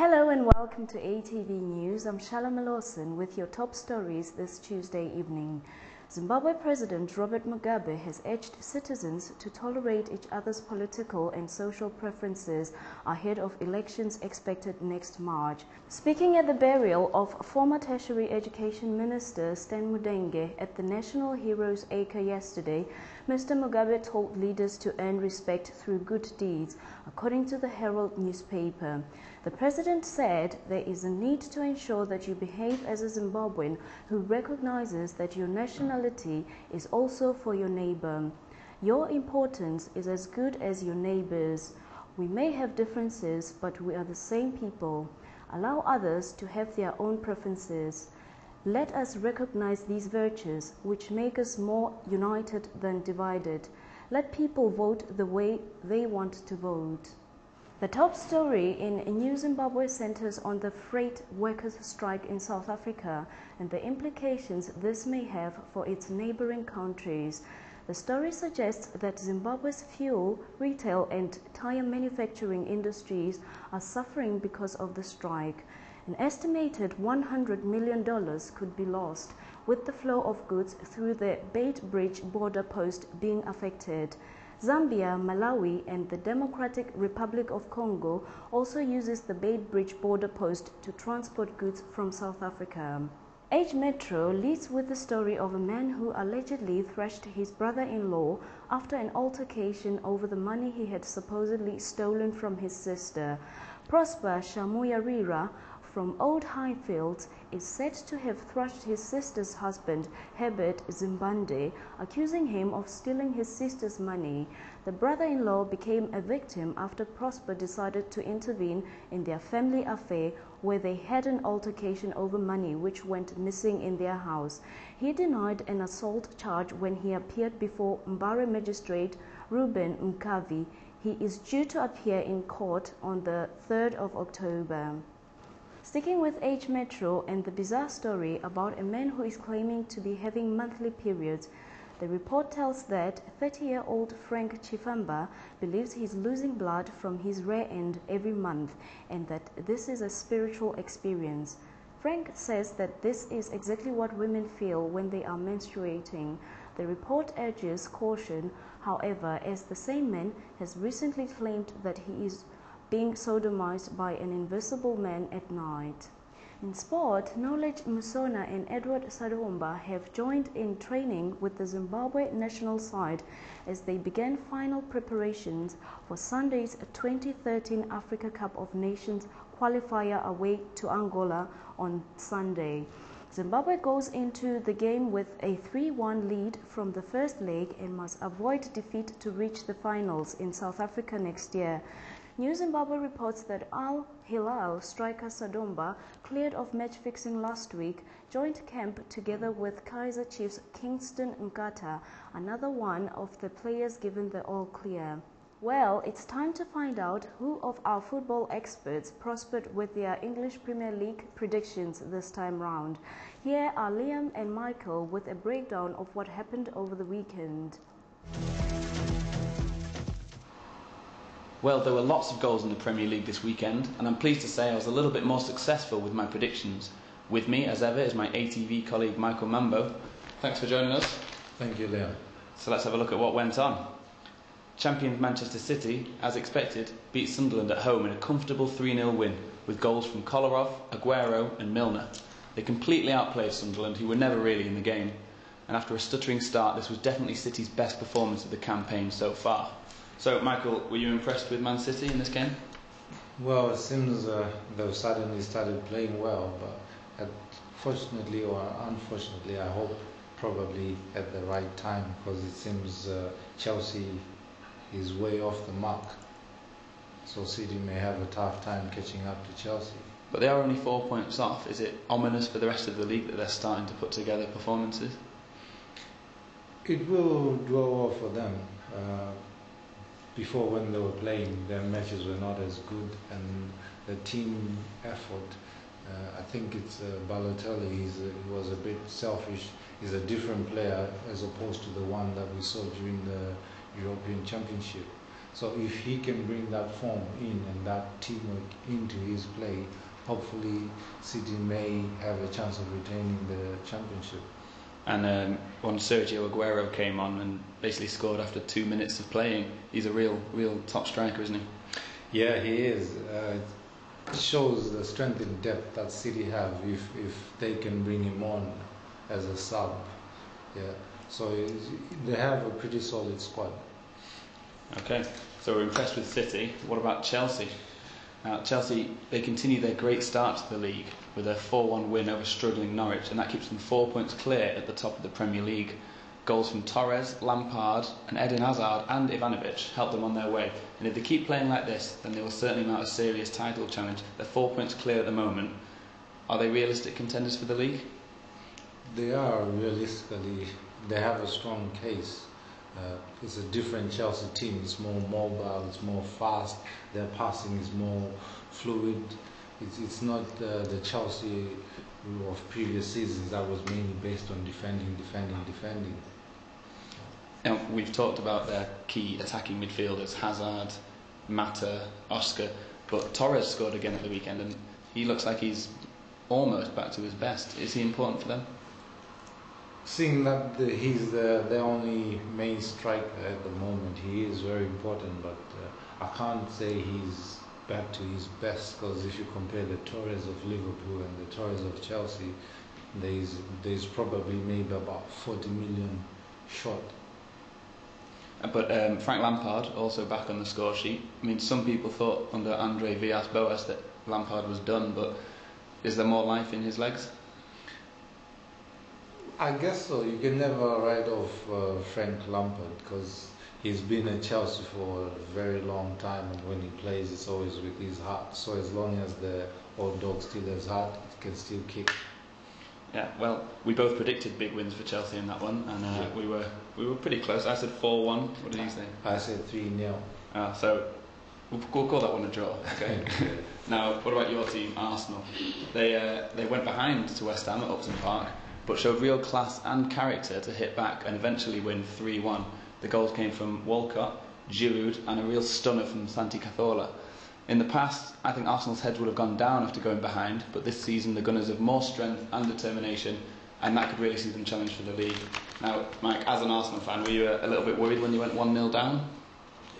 Hello and welcome to ATV News. I'm Shalamar Lawson with your top stories this Tuesday evening. Zimbabwe President Robert Mugabe has urged citizens to tolerate each other's political and social preferences ahead of elections expected next March. Speaking at the burial of former Tertiary Education Minister Stan Mudenge at the National Heroes Acre yesterday, Mr. Mugabe told leaders to earn respect through good deeds, according to the Herald newspaper. The president said there is a need to ensure that you behave as a Zimbabwean who recognizes that your nationality is also for your neighbor. Your importance is as good as your neighbor's. We may have differences, but we are the same people. Allow others to have their own preferences. Let us recognize these virtues, which make us more united than divided. Let people vote the way they want to vote. The top story in New Zimbabwe centers on the freight workers' strike in South Africa and the implications this may have for its neighboring countries. The story suggests that Zimbabwe's fuel, retail, and tire manufacturing industries are suffering because of the strike. An estimated $100 million could be lost, with the flow of goods through the Beitbridge border post being affected. Zambia, Malawi, and the Democratic Republic of Congo also uses the Beitbridge border post to transport goods from South Africa. H Metro leads with the story of a man who allegedly thrashed his brother-in-law after an altercation over the money he had supposedly stolen from his sister. Prosper Shamuyarira from Old Highfields is said to have thrashed his sister's husband, Herbert Zimbande, accusing him of stealing his sister's money. The brother-in-law became a victim after Prosper decided to intervene in their family affair where they had an altercation over money which went missing in their house. He denied an assault charge when he appeared before Mbare magistrate Ruben Mkavi. He is due to appear in court on the 3rd of October. Sticking with H Metro and the bizarre story about a man who is claiming to be having monthly periods, the report tells that 30 year old Frank Chifamba believes he's losing blood from his rear end every month and that this is a spiritual experience. Frank says that this is exactly what women feel when they are menstruating. The report urges caution, however, as the same man has recently claimed that he is being sodomized by an invisible man at night. In sport, Knowledge Musona and Edward Sadomba have joined in training with the Zimbabwe national side as they began final preparations for Sunday's 2013 Africa Cup of Nations qualifier away to Angola on Sunday. Zimbabwe goes into the game with a 3-1 lead from the first leg and must avoid defeat to reach the finals in South Africa next year. New Zimbabwe reports that Al Hilal striker Sadomba, cleared of match fixing last week, joined camp together with Kaiser Chiefs Kingston Nkhatha, another one of the players given the all clear. Well, it's time to find out who of our football experts prospered with their English Premier League predictions this time round. Here are Liam and Michael with a breakdown of what happened over the weekend. Well, there were lots of goals in the Premier League this weekend, and I'm pleased to say I was a little bit more successful with my predictions. With me, as ever, is my ATV colleague Michael Mambo. Thanks for joining us. Thank you, Liam. So let's have a look at what went on. Champions Manchester City, as expected, beat Sunderland at home in a comfortable 3 0 win, with goals from Kolarov, Aguero, and Milner. They completely outplayed Sunderland, who were never really in the game. And after a stuttering start, this was definitely City's best performance of the campaign so far. So, Michael, were you impressed with Man City in this game? Well, it seems uh, they suddenly started playing well, but fortunately or unfortunately, I hope probably at the right time because it seems uh, Chelsea is way off the mark. So City may have a tough time catching up to Chelsea. But they are only four points off. Is it ominous for the rest of the league that they're starting to put together performances? It will draw off for them. Uh, before when they were playing, their matches were not as good, and the team effort. Uh, I think it's uh, Balotelli. He's a, he was a bit selfish. He's a different player as opposed to the one that we saw during the European Championship. So if he can bring that form in and that teamwork into his play, hopefully City may have a chance of retaining the championship. And um, when Sergio Aguero came on and basically scored after two minutes of playing, he's a real, real top striker, isn't he? Yeah, he is. Uh, it shows the strength and depth that City have if, if they can bring him on as a sub. Yeah, so they have a pretty solid squad. Okay, so we're impressed with City. What about Chelsea? Now, Chelsea, they continue their great start to the league with a 4 1 win over struggling Norwich, and that keeps them four points clear at the top of the Premier League. Goals from Torres, Lampard, and Eden Hazard and Ivanovic help them on their way. And if they keep playing like this, then they will certainly mount a serious title challenge. They're four points clear at the moment. Are they realistic contenders for the league? They are realistically. They have a strong case. Uh, it's a different Chelsea team. It's more mobile. It's more fast. Their passing is more fluid. It's, it's not uh, the Chelsea of previous seasons that was mainly based on defending, defending, defending. And we've talked about their key attacking midfielders, Hazard, Mata, Oscar, but Torres scored again at the weekend and he looks like he's almost back to his best. Is he important for them? Seeing that the, he's the, the only main striker at the moment, he is very important, but uh, I can't say he's back to his best because if you compare the Torres of Liverpool and the Torres of Chelsea, there's, there's probably maybe about 40 million short uh, but um, Frank Lampard also back on the score sheet. I mean, some people thought under Andre Villas-Boas that Lampard was done, but is there more life in his legs? I guess so. You can never write off uh, Frank Lampard because he's been at Chelsea for a very long time, and when he plays, it's always with his heart. So as long as the old dog still has heart, it can still kick. Yeah, well, we both predicted big wins for Chelsea in that one, and uh, yeah. we were we were pretty close. I said four one. What did you say? I said three 0 uh, So we'll, we'll, call that one a draw. Okay. now, what about your team, Arsenal? They uh, they went behind to West Ham at Upton Park, but showed real class and character to hit back and eventually win three one. The goals came from Walcott, Giroud, and a real stunner from Santi Cazorla. In the past, I think Arsenal's heads would have gone down after going behind, but this season the Gunners have more strength and determination, and that could really see them challenge for the league. Now, Mike, as an Arsenal fan, were you a, a little bit worried when you went 1 0 down?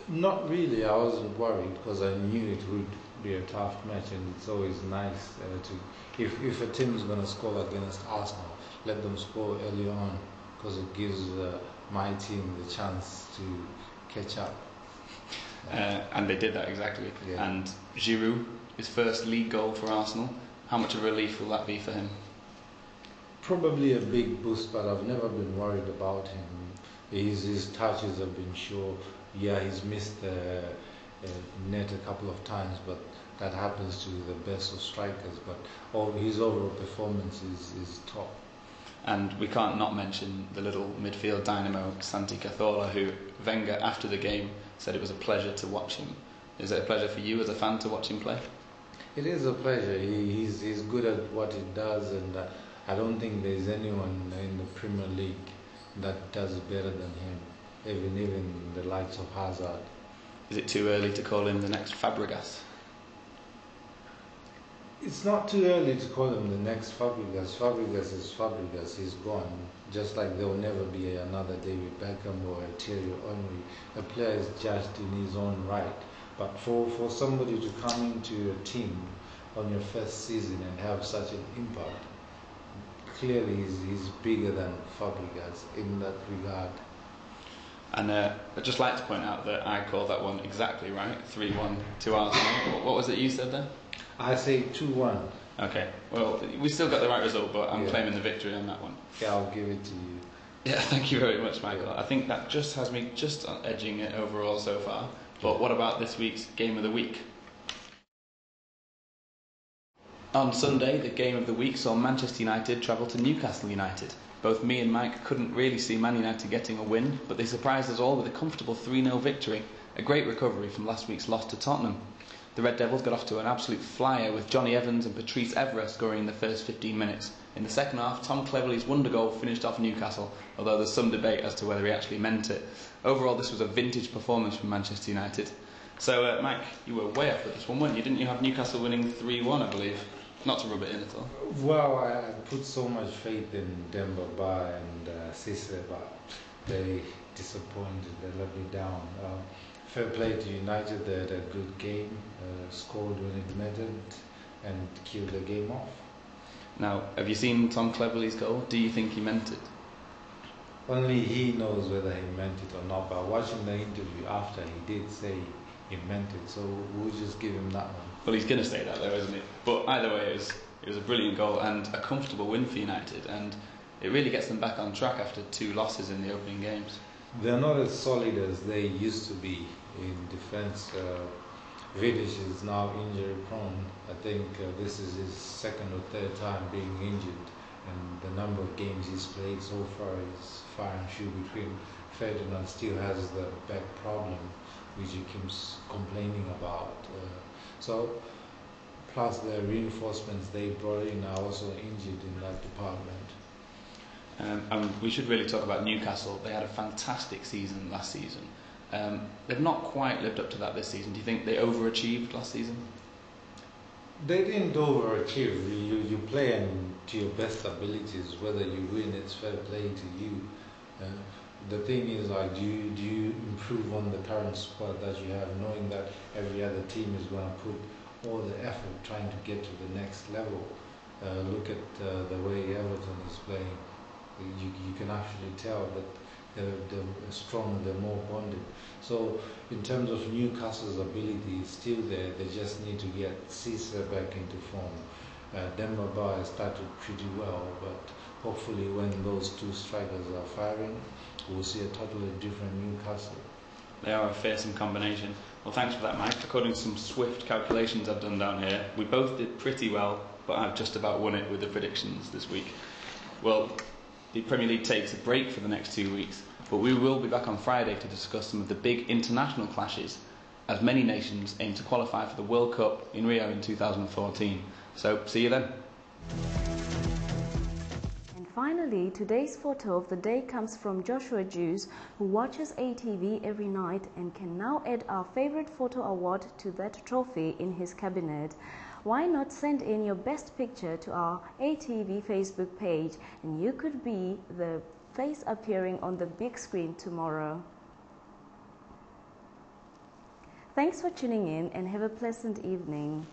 Not really, I wasn't worried because I knew it would be a tough match, and it's always nice uh, to. If, if a team is going to score against Arsenal, let them score early on because it gives uh, my team the chance to catch up. Uh, and they did that exactly. Yeah. And Giroud, his first league goal for Arsenal, how much of a relief will that be for him? Probably a big boost, but I've never been worried about him. His, his touches have been sure. Yeah, he's missed the uh, net a couple of times, but that happens to the best of strikers. But all, his overall performance is, is top. And we can't not mention the little midfield dynamo, Santi Cazorla, who Wenger, after the game, said it was a pleasure to watch him. Is it a pleasure for you as a fan to watch him play? It is a pleasure. He, he's, he's good at what he does, and uh, I don't think there's anyone in the Premier League that does better than him, even even the likes of Hazard. Is it too early to call him the next Fabregas? It's not too early to call him the next Fabregas. Fabregas is Fabregas. He's gone. Just like there will never be another David Beckham or a Thierry Henry. A player is judged in his own right. But for, for somebody to come into a team on your first season and have such an impact, clearly he's, he's bigger than Fabregas in that regard. And uh, I'd just like to point out that I called that one exactly right 3 1 to Arsenal. what was it you said there? I say 2 1. Okay, well, we still got the right result, but I'm yeah. claiming the victory on that one. Yeah, I'll give it to you. Yeah, thank you very much, Michael. Yeah. I think that just has me just edging it overall so far. But what about this week's game of the week? On Sunday, the game of the week saw Manchester United travel to Newcastle United. Both me and Mike couldn't really see Man United getting a win, but they surprised us all with a comfortable 3 0 victory, a great recovery from last week's loss to Tottenham. The Red Devils got off to an absolute flyer with Jonny Evans and Patrice Evra scoring in the first 15 minutes. In the second half, Tom Cleverley's wonder goal finished off Newcastle, although there's some debate as to whether he actually meant it. Overall, this was a vintage performance from Manchester United. So, uh, Mike, you were way off with this one, weren't you? Didn't you have Newcastle winning 3 1, I believe? Not to rub it in at all. Well, I put so much faith in Demba Ba and uh, Cisse, but they disappointed. They let me down. Uh, fair play to United. They had a good game, uh, scored when it mattered, and killed the game off. Now, have you seen Tom Cleverley's goal? Do you think he meant it? Only he knows whether he meant it or not. But watching the interview after, he did say he meant it. So we'll just give him that one. Well, he's going to say that, though, isn't he? But either way, it was, it was a brilliant goal and a comfortable win for United, and it really gets them back on track after two losses in the opening games. They're not as solid as they used to be in defence. Uh, Vidic is now injury prone. I think uh, this is his second or third time being injured, and the number of games he's played so far is far and few between. Ferdinand still has the back problem, which he keeps complaining about. Uh, so, plus the reinforcements they brought in are also injured in that department. Um, and we should really talk about Newcastle. They had a fantastic season last season. Um, they've not quite lived up to that this season. Do you think they overachieved last season? They didn't overachieve. You, you play to your best abilities. Whether you win, it's fair play to you. Uh, the thing is, like, do you, do you improve on the current squad that you have, knowing that every other team is going to put all the effort trying to get to the next level? Uh, look at uh, the way Everton is playing. You, you can actually tell that they're, they're stronger, they're more bonded. So, in terms of Newcastle's ability, it's still there. They just need to get Cisse back into form. Uh, Demba Ba has started pretty well, but hopefully, when those two strikers are firing, we'll see a totally different Newcastle. They are a fearsome combination. Well, thanks for that, Mike. According to some swift calculations I've done down here, we both did pretty well, but I've just about won it with the predictions this week. Well, the Premier League takes a break for the next two weeks, but we will be back on Friday to discuss some of the big international clashes as many nations aim to qualify for the World Cup in Rio in 2014. So, see you then. And finally, today's photo of the day comes from Joshua Jews, who watches ATV every night and can now add our favorite photo award to that trophy in his cabinet why not send in your best picture to our ATV Facebook page and you could be the face appearing on the big screen tomorrow. Thanks for tuning in and have a pleasant evening.